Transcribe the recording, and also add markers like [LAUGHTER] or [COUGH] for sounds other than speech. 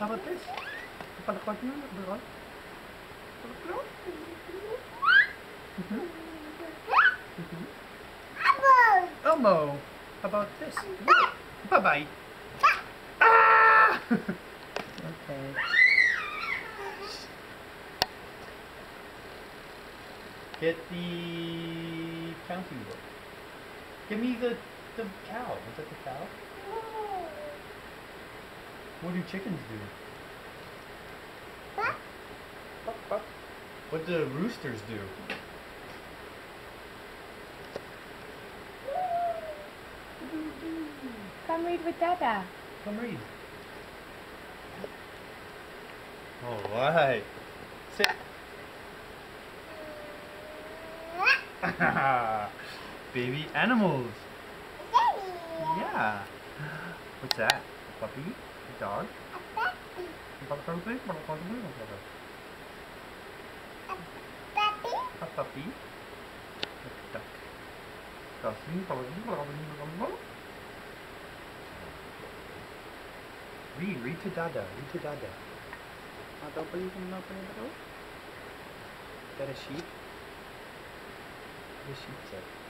How about this? Palakot nyo, palakot. Mhm. Mhm. Elmo. How about this? Bye-bye. Ah! [LAUGHS] okay. Get the counting book. Give me the the cow. Was that the cow? What do chickens do? What do roosters do? Come read with Dada. Come read. All right. Sit. [LAUGHS] [LAUGHS] Baby animals. Yeah. What's that? A puppy? A dog? A puppy? A puppy? A puppy? A puppy? A duck. Read, read to Dada, read to Dada. Mata pa yung kumapa niya ba Is that a sheep? What does sheep say?